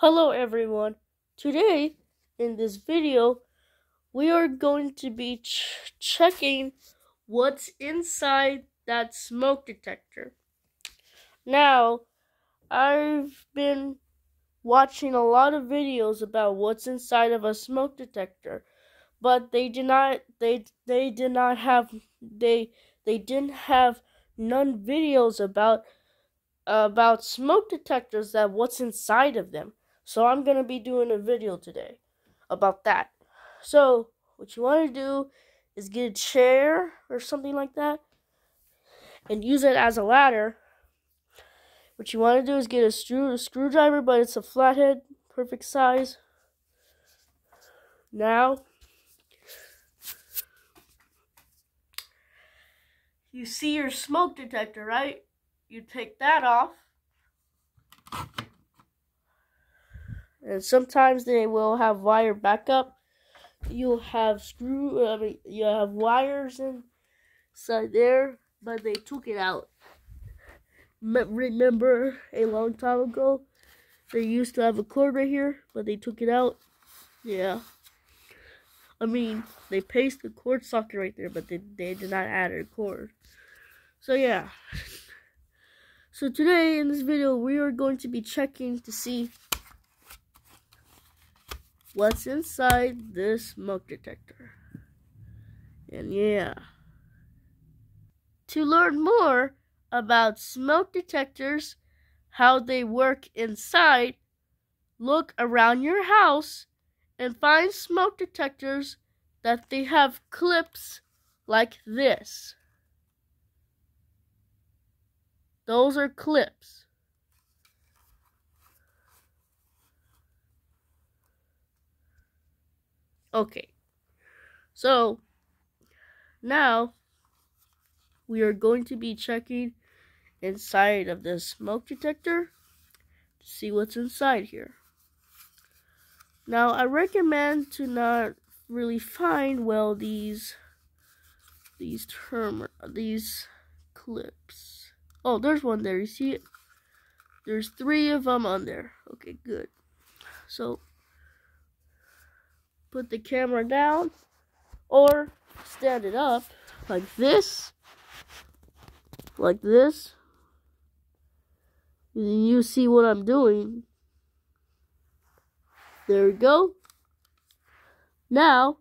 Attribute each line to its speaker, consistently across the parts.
Speaker 1: Hello everyone. Today in this video we are going to be ch checking what's inside that smoke detector. Now, I've been watching a lot of videos about what's inside of a smoke detector, but they did not they they did not have they they didn't have none videos about about smoke detectors that what's inside of them. So I'm going to be doing a video today about that. So what you want to do is get a chair or something like that and use it as a ladder. What you want to do is get a, screw, a screwdriver, but it's a flathead, perfect size. Now, you see your smoke detector, right? you take that off. And sometimes they will have wire backup. You'll have screw, I mean, you have wires inside there, but they took it out. Remember a long time ago, they used to have a cord right here, but they took it out. Yeah. I mean, they pasted the cord socket right there, but they, they did not add a cord. So yeah. So today in this video we are going to be checking to see what's inside this smoke detector. And yeah. To learn more about smoke detectors, how they work inside, look around your house and find smoke detectors that they have clips like this. Those are clips. Okay. So, now we are going to be checking inside of this smoke detector to see what's inside here. Now, I recommend to not really find well these these term these clips. Oh, there's one there. You see it? There's three of them on there. Okay, good. So, put the camera down or stand it up like this. Like this. You see what I'm doing. There we go. Now,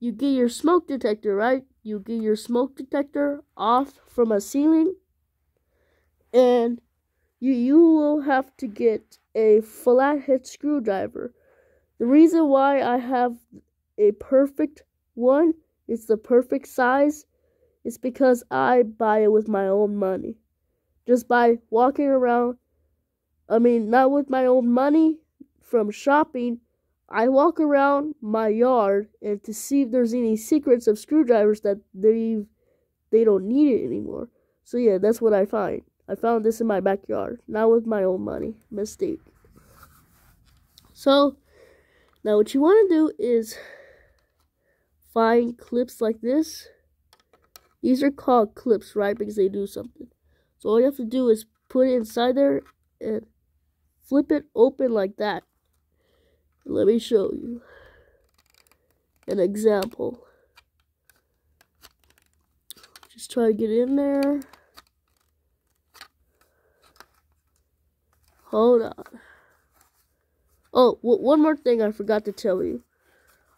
Speaker 1: you get your smoke detector, right? You get your smoke detector off from a ceiling and you you will have to get a flathead screwdriver. The reason why I have a perfect one, it's the perfect size, is because I buy it with my own money. Just by walking around, I mean, not with my own money from shopping, I walk around my yard and to see if there's any secrets of screwdrivers that they they don't need it anymore. So yeah, that's what I find. I found this in my backyard, not with my own money. Mistake. So, now what you want to do is find clips like this. These are called clips, right? Because they do something. So all you have to do is put it inside there and flip it open like that. Let me show you an example. Just try to get in there. Hold on. Oh, one more thing I forgot to tell you.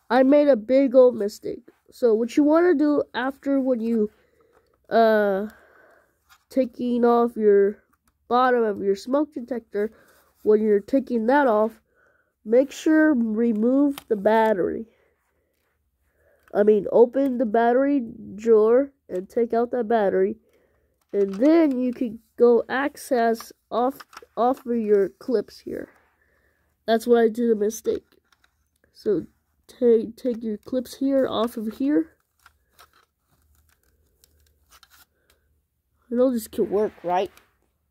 Speaker 1: I made a big old mistake. So what you want to do after when you uh taking off your bottom of your smoke detector, when you're taking that off, make sure remove the battery. I mean, open the battery drawer and take out that battery, and then you can go access off off of your clips here. That's what I did a mistake. So take take your clips here off of here. I know this could work, right?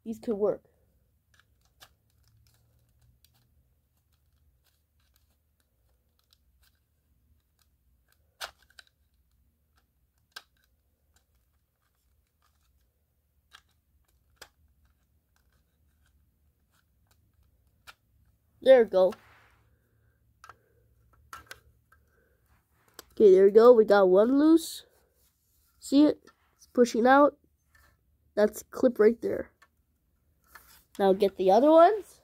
Speaker 1: These could work. There we go. Okay, there we go. We got one loose. See it? It's pushing out. That's clip right there. Now get the other ones.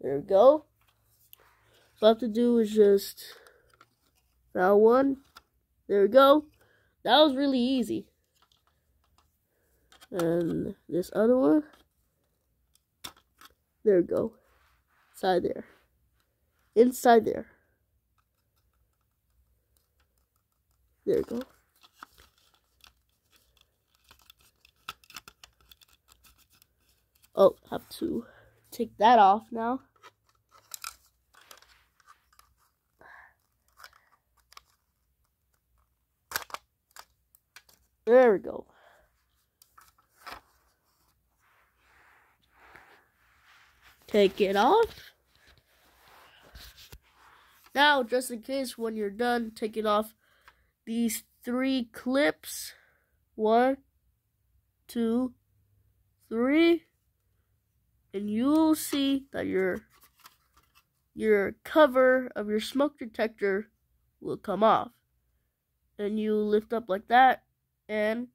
Speaker 1: There we go. All I have to do is just that one. There we go. That was really easy. And this other one. There we go. Inside there. Inside there. There we go. Oh, have to take that off now. There we go. Take it off. Now, just in case when you're done taking off these three clips, one, two, three, and you'll see that your your cover of your smoke detector will come off. And you lift up like that and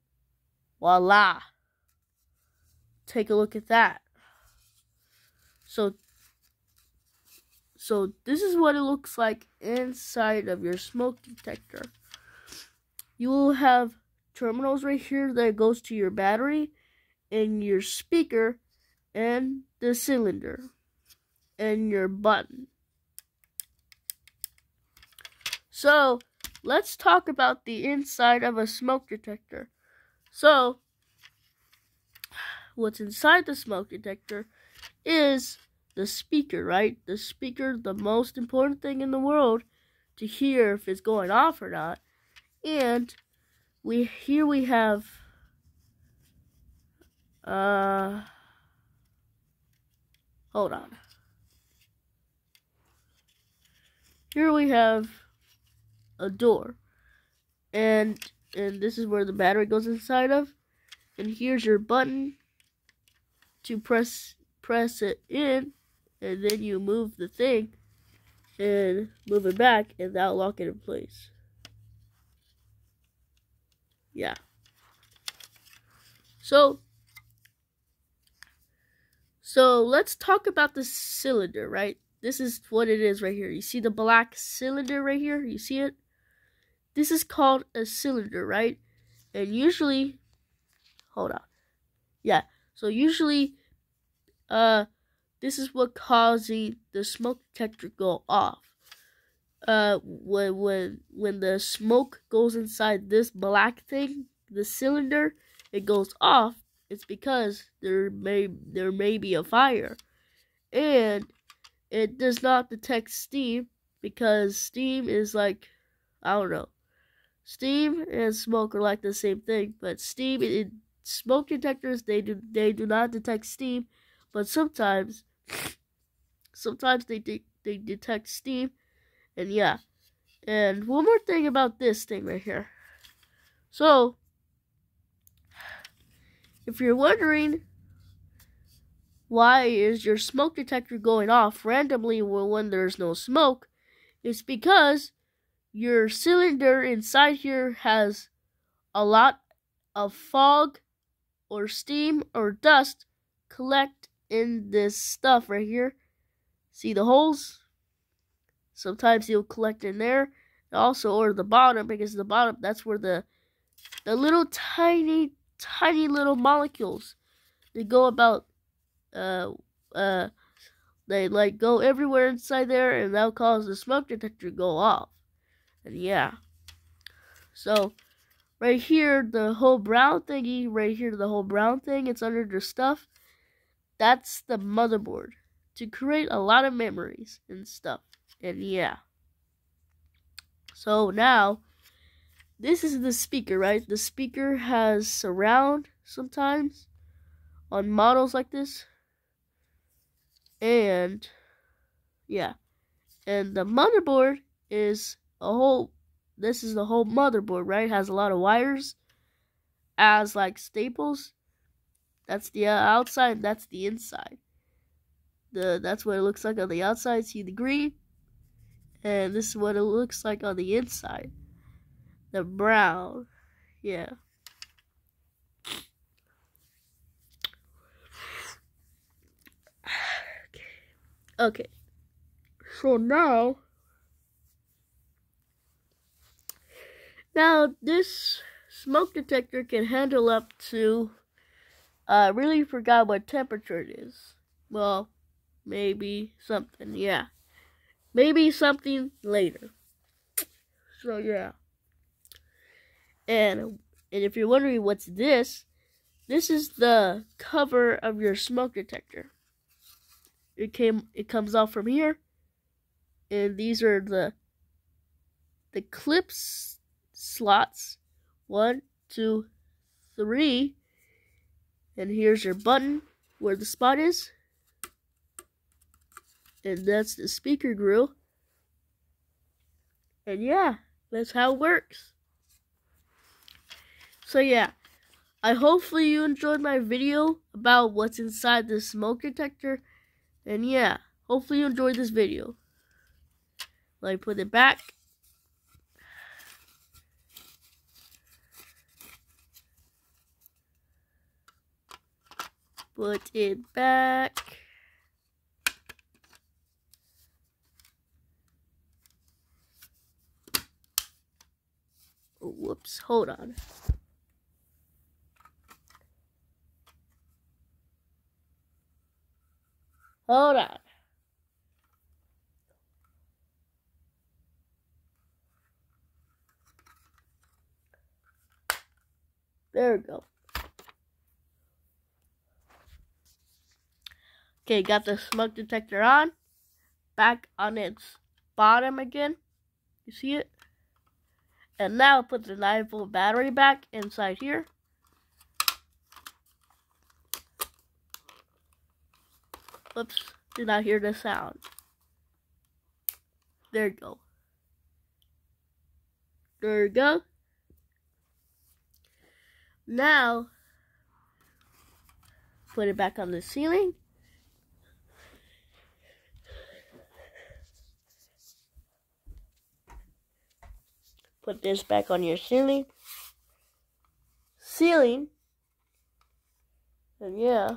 Speaker 1: voila. Take a look at that. So so this is what it looks like inside of your smoke detector. You will have terminals right here that goes to your battery and your speaker and the cylinder and your button. So let's talk about the inside of a smoke detector. So, what's inside the smoke detector is the speaker, right? The speaker, the most important thing in the world to hear if it's going off or not. And we here we have uh hold on. Here we have a door. And and this is where the battery goes inside of. And here's your button to press press it in and then you move the thing and move it back and that'll lock it in place. Yeah. So so let's talk about the cylinder, right? This is what it is right here. You see the black cylinder right here? You see it? This is called a cylinder, right? And usually, hold on. Yeah, so usually, uh, this is what causing the smoke detector go off. Uh, when when when the smoke goes inside this black thing, the cylinder, it goes off. It's because there may there may be a fire, and it does not detect steam because steam is like I don't know. Steam and smoke are like the same thing, but steam in smoke detectors they do they do not detect steam, but sometimes sometimes they de they detect steam, and yeah. And one more thing about this thing right here. So, if you're wondering why is your smoke detector going off randomly when there's no smoke? It's because your cylinder inside here has a lot of fog or steam or dust collect in this stuff right here. See the holes? Sometimes you'll collect in there. Also, or the bottom, because the bottom, that's where the the little tiny, tiny little molecules, they go about uh, uh, they like go everywhere inside there, and that'll cause the smoke detector to go off. And yeah, so right here, the whole brown thingy, right here, the whole brown thing, it's under the stuff. That's the motherboard to create a lot of memories and stuff. And yeah. So now, this is the speaker, right? The speaker has surround sometimes on models like this and yeah And the motherboard is a whole, this is the whole motherboard, right? It has a lot of wires as like staples. That's the uh, outside, that's the inside. The That's what it looks like on the outside. See the green? And this is what it looks like on the inside. The brown. Yeah. Okay. Okay. So now, now this smoke detector can handle up to, I uh, really forgot what temperature it is. Well, maybe something, yeah. Maybe something later. So yeah. And, and if you're wondering what's this, this is the cover of your smoke detector. It came it comes off from here. And these are the the clips slots. One, two, three. And here's your button where the spot is. And that's the speaker grill. And yeah, that's how it works. So yeah, I hopefully you enjoyed my video about what's inside the smoke detector. And yeah, hopefully you enjoyed this video. Let me put it back. Put it back. Oh, whoops, hold on. Hold on. There we go. Okay, got the smoke detector on. Back on its bottom again. You see it? And now put the 9 volt battery back inside here. Oops, did not hear the sound. There you go. There you go. Now, put it back on the ceiling. Put this back on your ceiling. Ceiling. And yeah.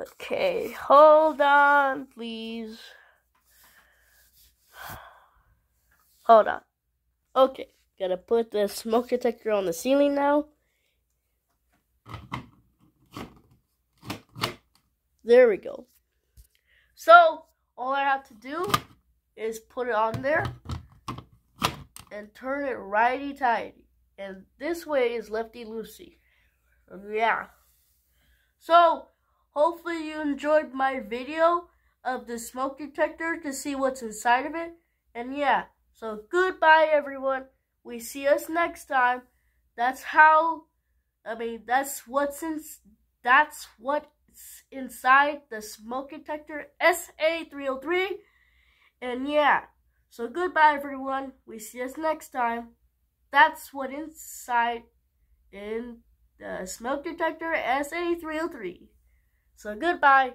Speaker 1: Okay, hold on, please. Hold on. Okay, gotta put the smoke detector on the ceiling now. There we go. So, all I have to do is put it on there and turn it righty-tighty. And this way is lefty-loosey. Yeah. So, Hopefully you enjoyed my video of the smoke detector to see what's inside of it. And yeah, so goodbye everyone. We see us next time. That's how, I mean, that's what's in, that's what's inside the smoke detector SA303. And yeah, so goodbye everyone. We see us next time. That's what inside in the smoke detector SA303. So goodbye.